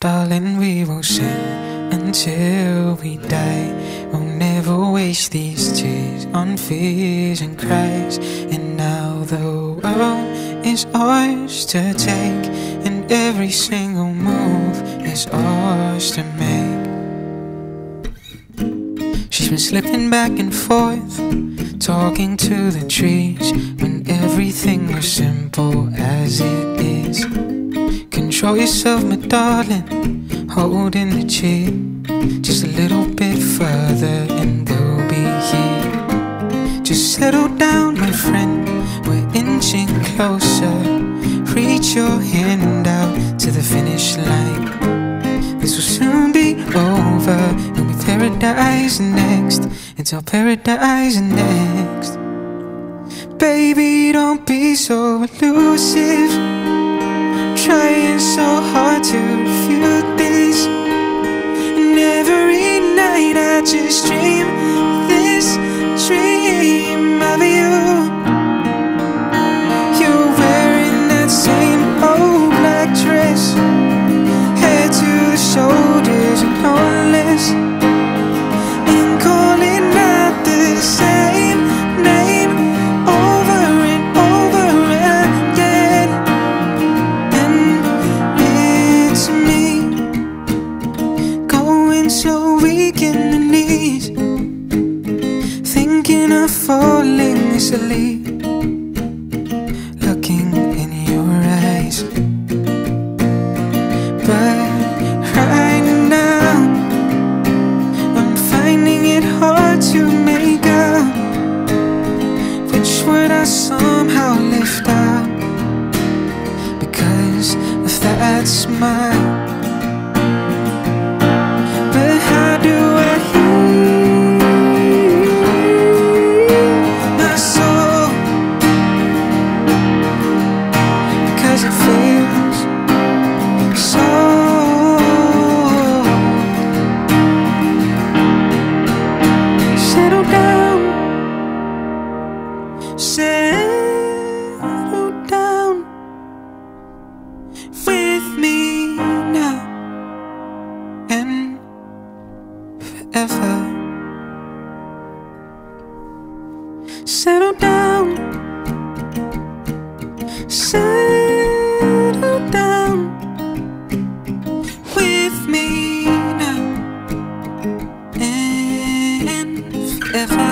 Darling, we will sing until we die. We'll never waste these tears on fears and cries. And now the world is ours to take, and every single move is ours to make. She's been slipping back and forth, talking to the trees when everything was simple as it is. Control yourself, my darling, holding the chair just a little bit further and we'll be here. Just settle down, my friend, we're inching closer. Reach your hand out to the finish line. This will soon be over. It'll be paradise next. Until paradise next. Baby, don't be so elusive. Trying so hard to refute this. And every night I just dream falling asleep looking in your eyes but right now, I'm finding it hard to make up which word I somehow lift up because of that smile. Settle oh, down, settle oh, down. With me now and forever. Settle oh, down, settle forever. I,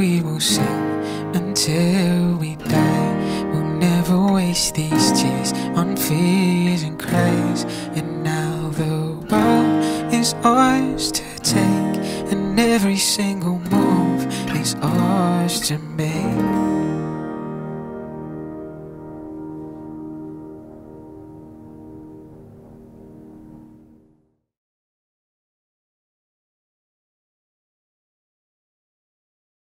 we will sing until we die. We'll never waste these tears on fears and cries. And now the world is ours to take, and every single move is ours to make.